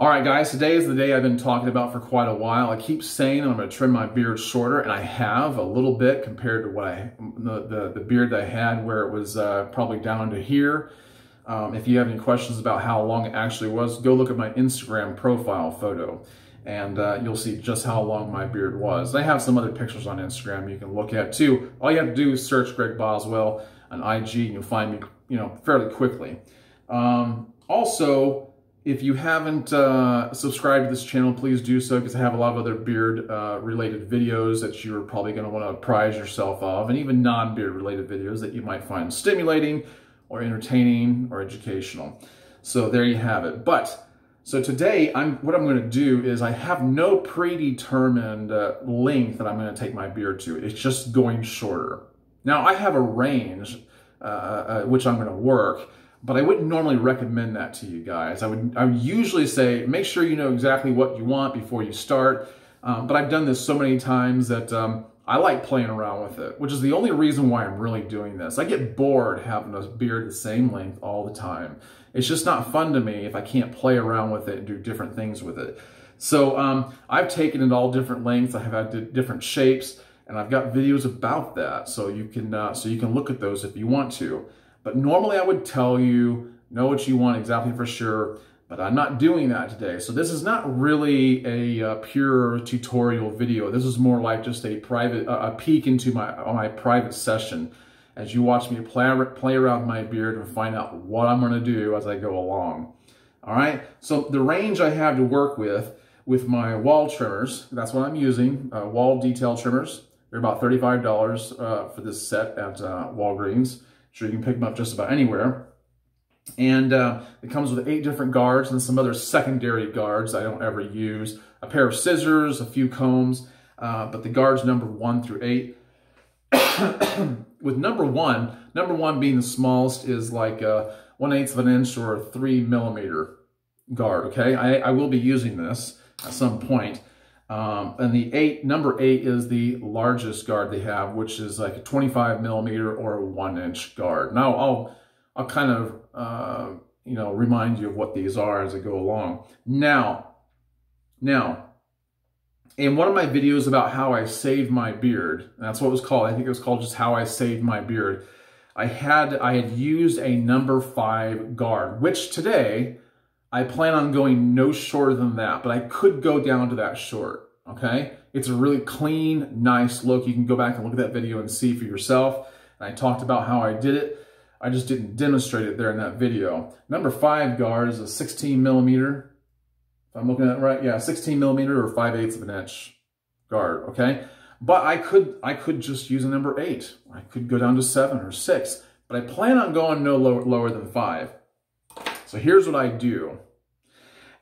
All right, guys, today is the day I've been talking about for quite a while. I keep saying I'm going to trim my beard shorter, and I have a little bit compared to what I the, the, the beard that I had where it was uh, probably down to here. Um, if you have any questions about how long it actually was, go look at my Instagram profile photo, and uh, you'll see just how long my beard was. I have some other pictures on Instagram you can look at too. All you have to do is search Greg Boswell on IG, and you'll find me, you know, fairly quickly. Um, also, if you haven't uh, subscribed to this channel, please do so because I have a lot of other beard uh, related videos that you're probably going to want to prize yourself of and even non-beard related videos that you might find stimulating or entertaining or educational. So there you have it. But so today, I'm what I'm going to do is I have no predetermined uh, length that I'm going to take my beard to. It's just going shorter. Now I have a range uh, uh, which I'm going to work but I wouldn't normally recommend that to you guys. I would, I would usually say, make sure you know exactly what you want before you start. Um, but I've done this so many times that um, I like playing around with it, which is the only reason why I'm really doing this. I get bored having a beard the same length all the time. It's just not fun to me if I can't play around with it and do different things with it. So um, I've taken it all different lengths. I have had different shapes, and I've got videos about that. So you can uh, so you can look at those if you want to. But normally I would tell you, know what you want exactly for sure, but I'm not doing that today. So this is not really a uh, pure tutorial video. This is more like just a private, uh, a peek into my, my private session as you watch me play, play around my beard and find out what I'm gonna do as I go along. All right, so the range I have to work with, with my Wahl trimmers, that's what I'm using, uh, Wahl detail trimmers. They're about $35 uh, for this set at uh, Walgreens. Sure, you can pick them up just about anywhere. And uh, it comes with eight different guards and some other secondary guards I don't ever use. A pair of scissors, a few combs, uh, but the guards number one through eight. with number one, number one being the smallest is like a one eighth of an inch or a three millimeter guard, okay? I, I will be using this at some point. Um, and the eight, number eight is the largest guard they have, which is like a 25 millimeter or a one inch guard. Now I'll, I'll kind of, uh, you know, remind you of what these are as I go along. Now, now, in one of my videos about how I saved my beard, that's what it was called. I think it was called just how I saved my beard. I had, I had used a number five guard, which today I plan on going no shorter than that, but I could go down to that short, okay? It's a really clean, nice look. You can go back and look at that video and see for yourself. And I talked about how I did it. I just didn't demonstrate it there in that video. Number five guard is a 16 millimeter. If I'm looking at it right, yeah, 16 millimeter or 5 eighths of an inch guard, okay? But I could, I could just use a number eight. I could go down to seven or six, but I plan on going no lower, lower than five. So here's what I do.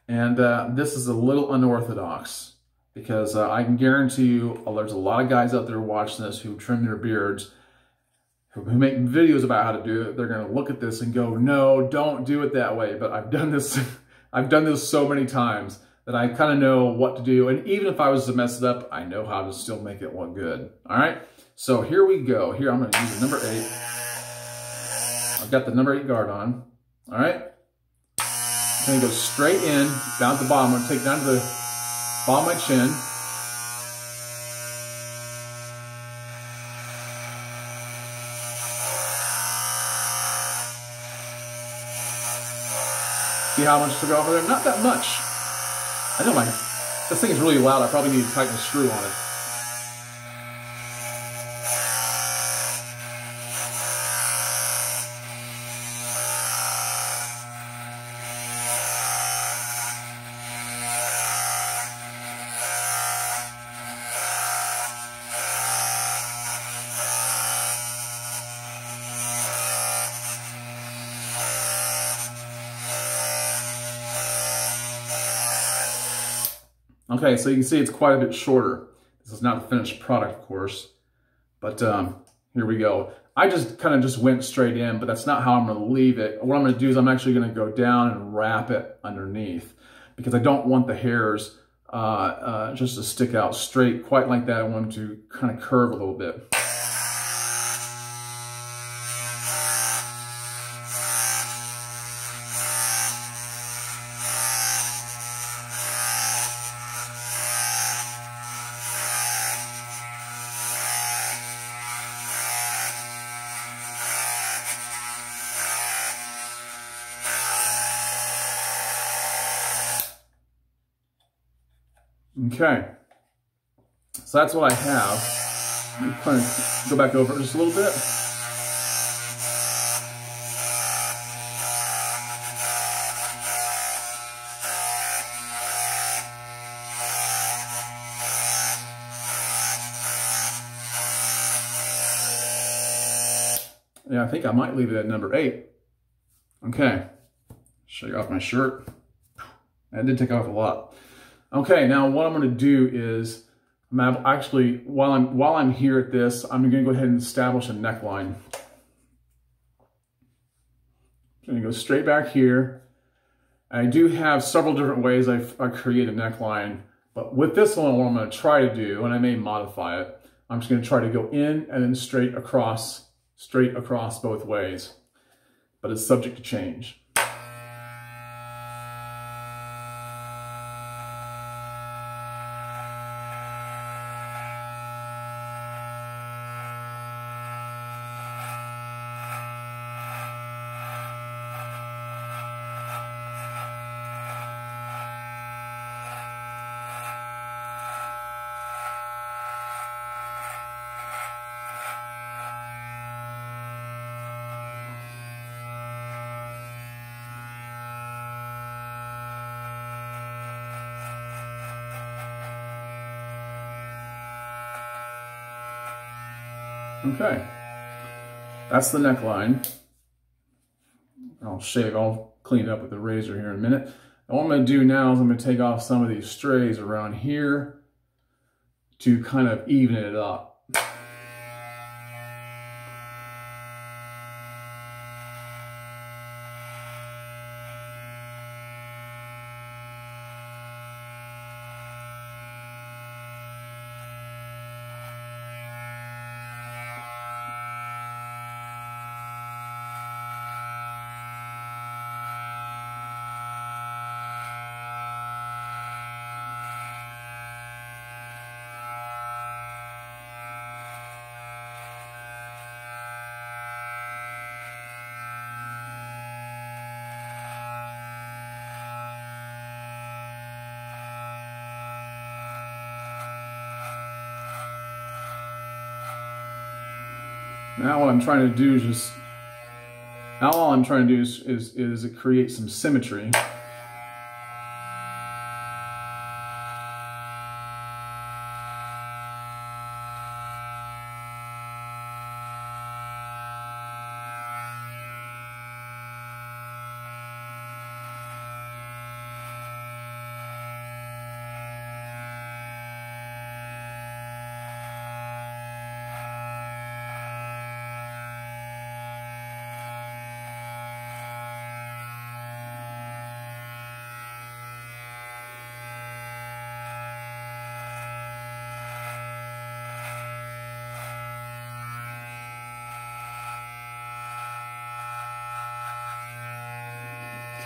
And uh, this is a little unorthodox because uh, I can guarantee you uh, there's a lot of guys out there watching this who trim their beards, who, who make videos about how to do it. They're going to look at this and go, no, don't do it that way. But I've done this, I've done this so many times that I kind of know what to do. And even if I was to mess it up, I know how to still make it look good. All right. So here we go. Here, I'm going to use the number eight. I've got the number eight guard on. All right. I'm gonna go straight in, down to the bottom. I'm gonna take down to the bottom of my chin. See how much took of there? Not that much. I know my, this thing is really loud. I probably need to tighten the screw on it. Okay, so you can see it's quite a bit shorter. This is not the finished product, of course, but um, here we go. I just kind of just went straight in, but that's not how I'm gonna leave it. What I'm gonna do is I'm actually gonna go down and wrap it underneath because I don't want the hairs uh, uh, just to stick out straight quite like that. I want them to kind of curve a little bit. Okay. So that's what I have. Me kind of go back over it just a little bit. Yeah, I think I might leave it at number eight. Okay, you off my shirt. I did take off a lot. Okay, now what I'm going to do is, I'm actually while I'm while I'm here at this, I'm going to go ahead and establish a neckline. I'm going to go straight back here. I do have several different ways I, I create a neckline, but with this one, what I'm going to try to do, and I may modify it, I'm just going to try to go in and then straight across straight across both ways, but it's subject to change. Okay, that's the neckline. I'll shave, I'll clean it up with the razor here in a minute. What I'm gonna do now is I'm gonna take off some of these strays around here to kind of even it up. Now what I'm trying to do is just, now all I'm trying to do is, is, is create some symmetry.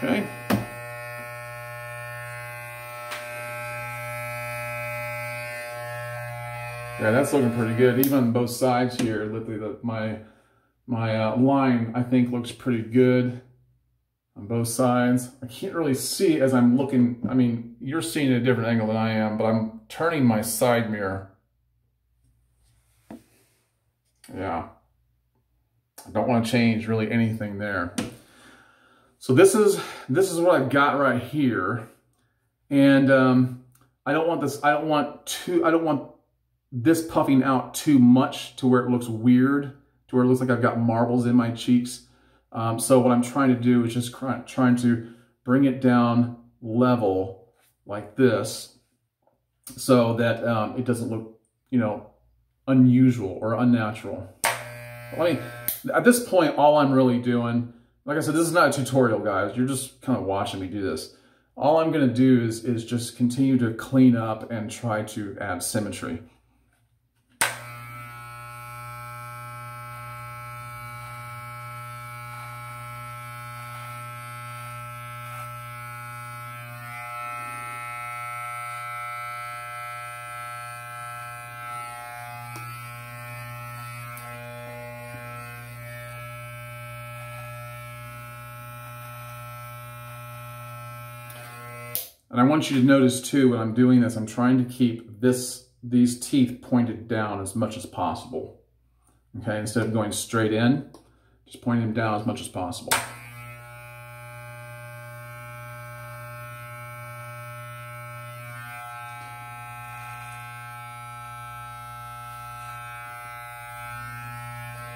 Okay. Yeah, that's looking pretty good. Even both sides here, the, my my uh, line I think looks pretty good on both sides. I can't really see as I'm looking. I mean, you're seeing a different angle than I am, but I'm turning my side mirror. Yeah. I don't want to change really anything there. So this is this is what I've got right here. And um, I don't want this, I don't want too, I don't want this puffing out too much to where it looks weird, to where it looks like I've got marbles in my cheeks. Um, so what I'm trying to do is just trying to bring it down level like this so that um, it doesn't look, you know, unusual or unnatural. I mean, at this point, all I'm really doing like I said, this is not a tutorial, guys. You're just kind of watching me do this. All I'm going to do is, is just continue to clean up and try to add symmetry. Want you to notice too, when I'm doing this, I'm trying to keep this these teeth pointed down as much as possible. Okay, instead of going straight in, just pointing them down as much as possible.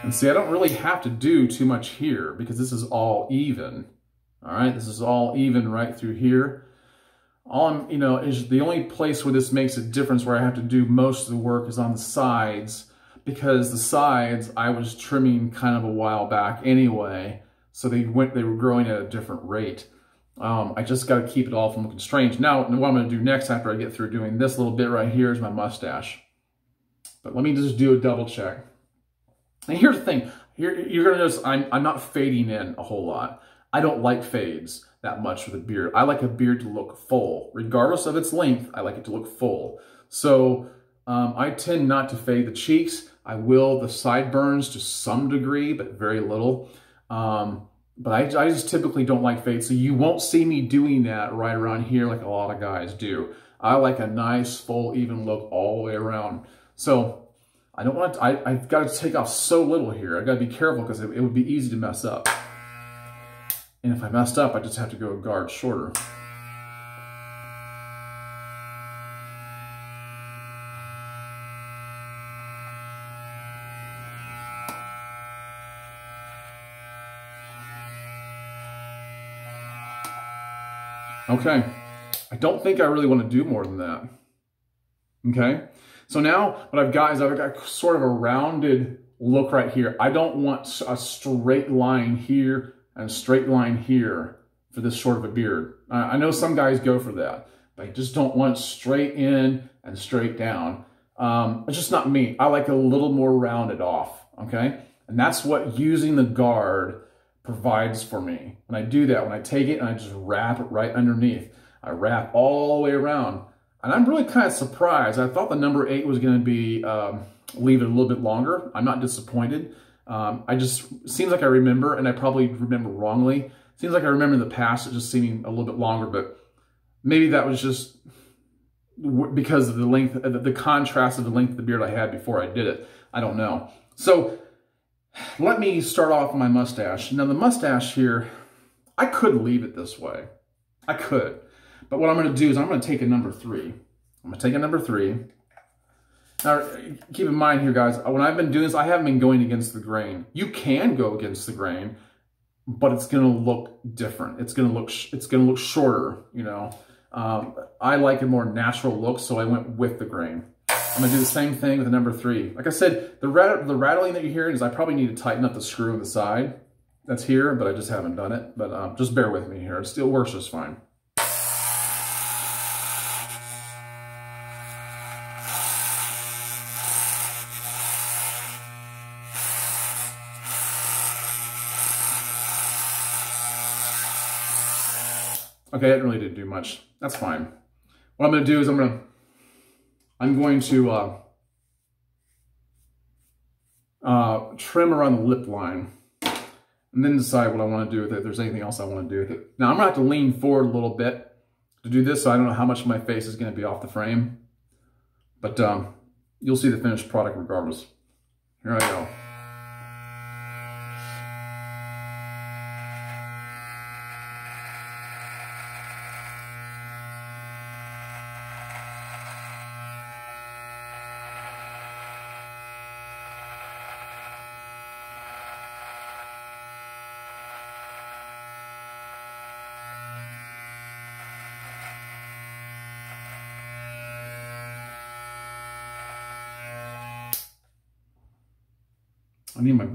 And see, I don't really have to do too much here because this is all even. All right, this is all even right through here. All I'm, you know, is the only place where this makes a difference where I have to do most of the work is on the sides because the sides I was trimming kind of a while back anyway. So they went, they were growing at a different rate. Um, I just got to keep it all from looking strange. Now, what I'm going to do next after I get through doing this little bit right here is my mustache. But let me just do a double check. And here's the thing, you're, you're gonna notice I'm, I'm not fading in a whole lot. I don't like fades that much with a beard. I like a beard to look full. Regardless of its length, I like it to look full. So um, I tend not to fade the cheeks. I will the sideburns to some degree, but very little. Um, but I, I just typically don't like fades. So you won't see me doing that right around here like a lot of guys do. I like a nice, full, even look all the way around. So I don't want to, I, I've got to take off so little here. I've got to be careful because it, it would be easy to mess up. And if I messed up, I just have to go a guard shorter. Okay, I don't think I really want to do more than that. Okay, so now what I've got is I've got sort of a rounded look right here. I don't want a straight line here a straight line here for this short of a beard. I know some guys go for that, but I just don't want straight in and straight down. Um, it's just not me. I like a little more rounded off, okay? And that's what using the guard provides for me. When I do that, when I take it and I just wrap it right underneath, I wrap all the way around. And I'm really kind of surprised. I thought the number eight was going to be um, leave it a little bit longer. I'm not disappointed. Um, I just, seems like I remember, and I probably remember wrongly. Seems like I remember in the past it just seeming a little bit longer, but maybe that was just because of the length, the contrast of the length of the beard I had before I did it. I don't know. So let me start off my mustache. Now the mustache here, I could leave it this way. I could. But what I'm going to do is I'm going to take a number three. I'm going to take a number three. Now, keep in mind here, guys, when I've been doing this, I haven't been going against the grain. You can go against the grain, but it's going to look different. It's going to look, it's going to look shorter, you know. Um, I like a more natural look, so I went with the grain. I'm gonna do the same thing with the number three. Like I said, the, rat the rattling that you're hearing is I probably need to tighten up the screw on the side. That's here, but I just haven't done it. But um, just bear with me here. It still works just fine. Okay, it really didn't do much. That's fine. What I'm to do is I'm to, I'm going to uh, uh, trim around the lip line and then decide what I want to do with it, if there's anything else I want to do with it. Now, I'm to have to lean forward a little bit to do this, so I don't know how much of my face is to be off the frame. But um, you'll see the finished product regardless. Here I go.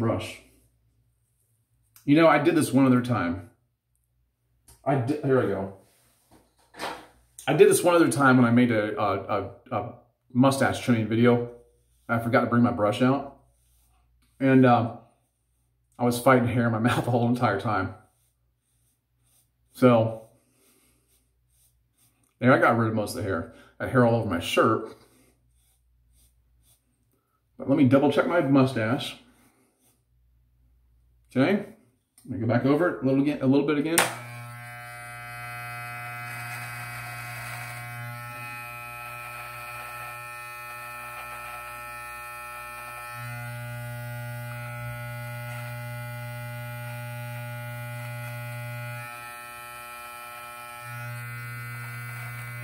Brush. You know, I did this one other time. I did, here I go. I did this one other time when I made a, a, a, a mustache trimming video. I forgot to bring my brush out. And uh, I was fighting hair in my mouth the whole entire time. So, there, I got rid of most of the hair. I had hair all over my shirt. But let me double check my mustache. Okay, let me go back over it a little, again, a little bit again.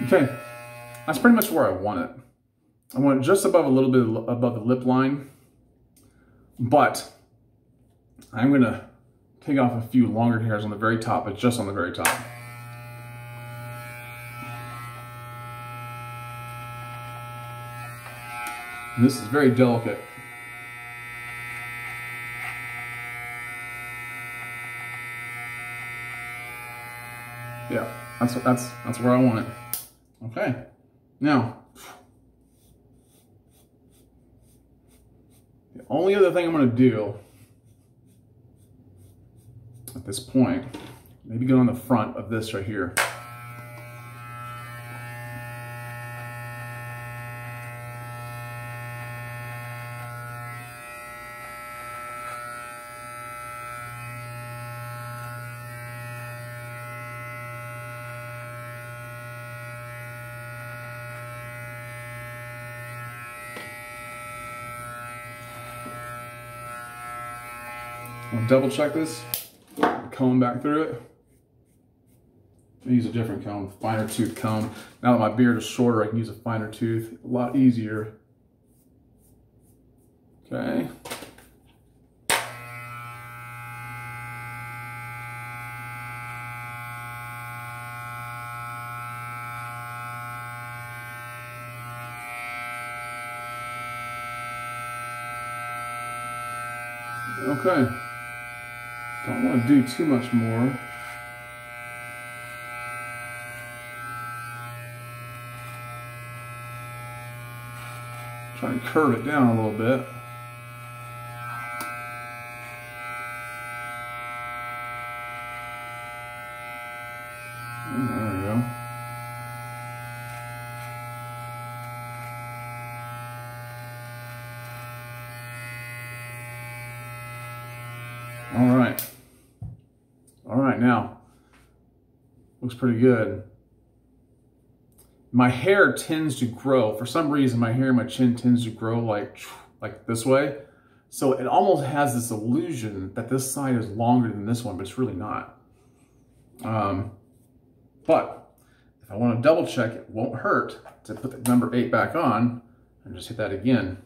Okay, that's pretty much where I want it. I want it just above a little bit above the lip line, but I'm gonna take off a few longer hairs on the very top, but just on the very top. And this is very delicate. Yeah, that's that's that's where I want it. Okay, now the only other thing I'm to do at this point, maybe go on the front of this right here. Double check this, comb back through it. I use a different comb, finer tooth comb. Now that my beard is shorter, I can use a finer tooth, a lot easier. Okay. Okay. Do too much more. Try and curve it down a little bit. there we go. All right. All right, now, looks pretty good. My hair tends to grow. For some reason, my hair and my chin tends to grow like, like this way. So it almost has this illusion that this side is longer than this one, but it's really not. Um, but if I want to double check, it won't hurt to put the number eight back on and just hit that again.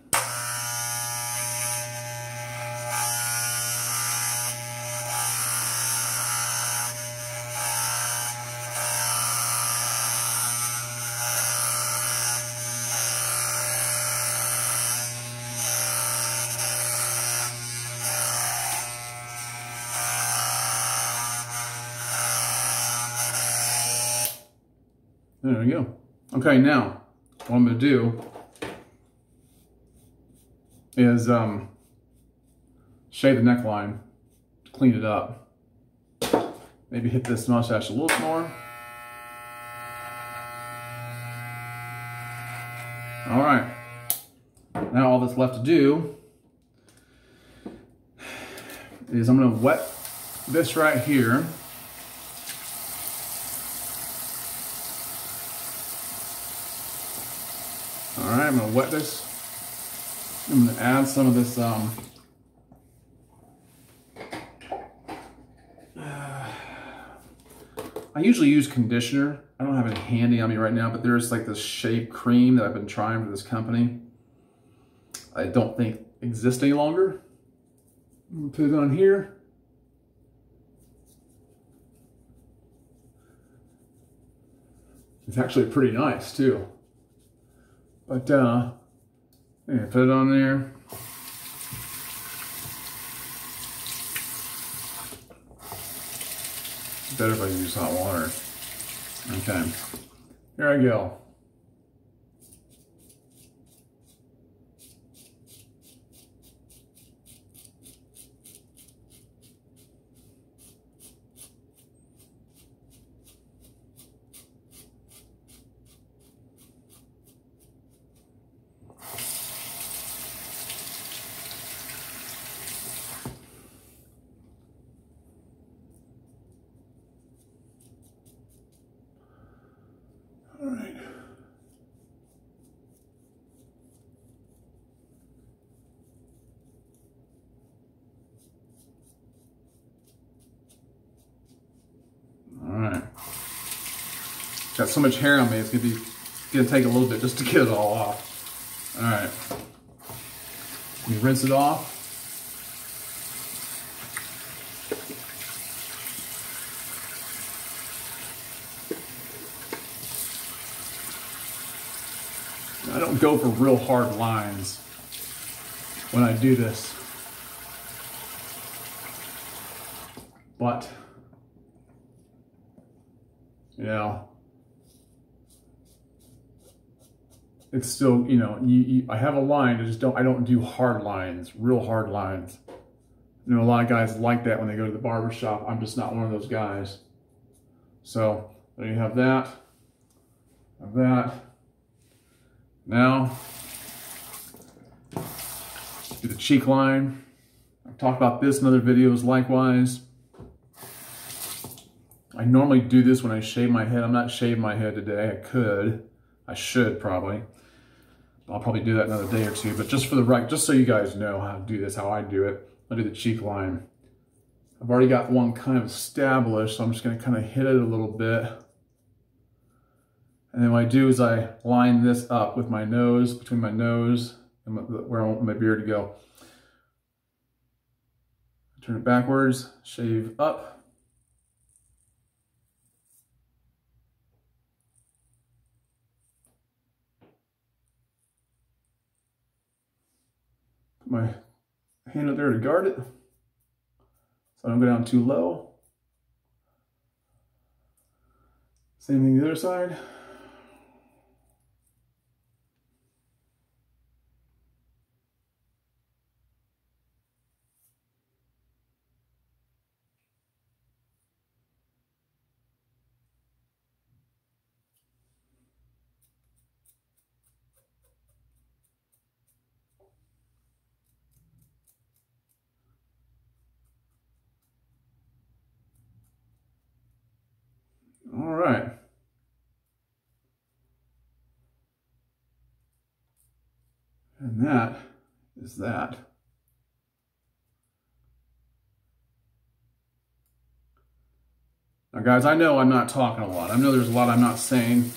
There we go. Okay, now what I'm to do is um, shave the neckline, clean it up. Maybe hit this mustache a little more. All right. Now all that's left to do is I'm to wet this right here. I'm gonna wet this. I'm gonna add some of this, um, I usually use conditioner. I don't have it handy on me right now, but there's like this shave cream that I've been trying for this company. I don't think exists any longer. Put it on here. It's actually pretty nice too. But uh, yeah, put it on there. Better if I use hot water. Okay, here I go. All right. Got so much hair on me, it's gonna be gonna take a little bit just to get it all off. All right. Let me rinse it off. I don't go for real hard lines when I do this. But, you know, it's still, you know, you, you, I have a line, I just don't, I don't do hard lines, real hard lines. You know, a lot of guys like that when they go to the barber shop. I'm just not one of those guys. So, there you have that, have that. Now, do the cheek line. I've talked about this in other videos likewise. I normally do this when I shave my head. I'm not shaving my head today. I could. I should probably. I'll probably do that another day or two. But just for the right, just so you guys know how to do this, how I do it, I'll do the cheek line. I've already got one kind of established, so I'm just going to kind of hit it a little bit. And then what I do is I line this up with my nose, between my nose and where I want my beard to go. Turn it backwards, shave up. My hand up there to guard it. So I don't go down too low. Same thing the other side. All right. That is that. Now guys, I know I'm not talking a lot. I know there's a lot I'm not saying.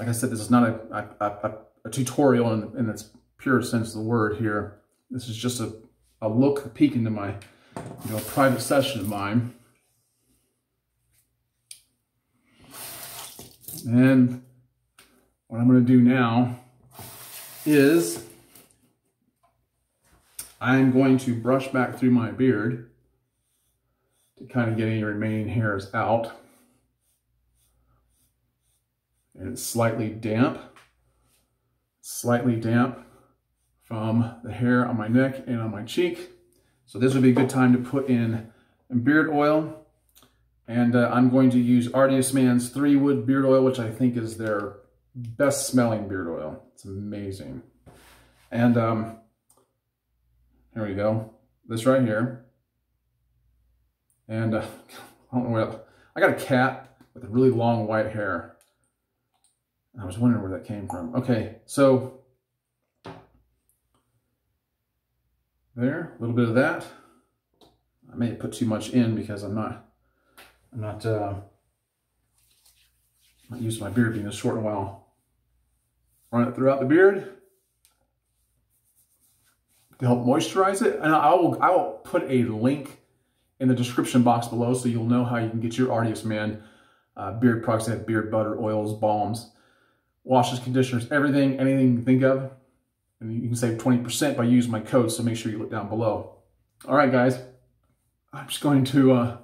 Like I said, this is not a, a, a, a tutorial in, in, its pure sense of the word here. This is just a, a look, a peek into my you know, private session of mine. And what I'm going to do now is I'm going to brush back through my beard to kind of get any remaining hairs out. And it's slightly damp, slightly damp from the hair on my neck and on my cheek. So this would be a good time to put in beard oil and uh, I'm going to use Artius Man's Three Wood Beard Oil, which I think is their best smelling beard oil. It's amazing. And um, here we go. This right here. And uh, I don't know what, I got a cat with really long white hair. I was wondering where that came from. Okay, so there, a little bit of that. I may have put too much in because I'm not I'm not, uh, not used my beard being this short in a while. Run it throughout the beard to help moisturize it. And I will, I will put a link in the description box below so you'll know how you can get your Artius Man uh, beard products. They have beard butter, oils, balms, washes, conditioners, everything, anything you can think of. And you can save 20% by using my code, so make sure you look down below. All right, guys. I'm just going to uh,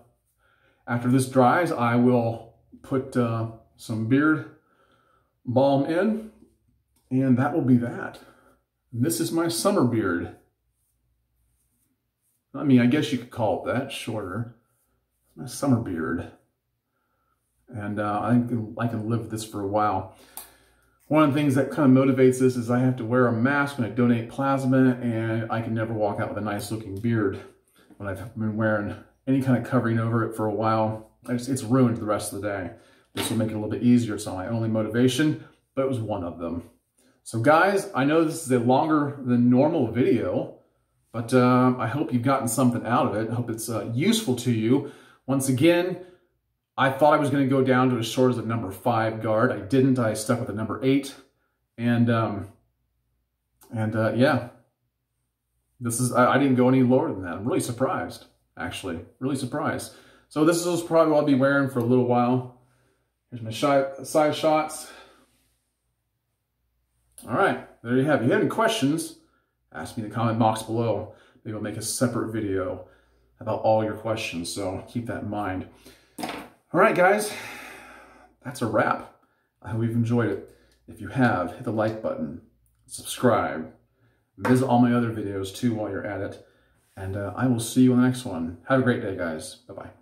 after this dries, I will put uh, some beard balm in, and that will be that. And this is my summer beard. I mean, I guess you could call it that, shorter. My summer beard. And uh, I think I can live this for a while. One of the things that kind of motivates this is I have to wear a mask when I donate plasma, and I can never walk out with a nice looking beard when I've been wearing any kind of covering over it for a while, it's, it's ruined the rest of the day. This will make it a little bit easier. It's not my only motivation, but it was one of them. So guys, I know this is a longer than normal video, but uh, I hope you've gotten something out of it. I hope it's uh, useful to you. Once again, I thought I was going to go down to as short as a number five guard. I didn't. I stuck with a number eight. And, um, and uh, yeah, this is, I, I, didn't go any lower than that. I'm really surprised, actually. Really surprised. So this is probably what I'll be wearing for a little while. Here's my side shots. All right, there you have it. If you have any questions, ask me in the comment box below. Maybe I'll make a separate video about all your questions, so keep that in mind. All right, guys, that's a wrap. I hope you've enjoyed it. If you have, hit the like button, subscribe, visit all my other videos too while you're at it, and uh, I will see you in the next one. Have a great day, guys. Bye-bye.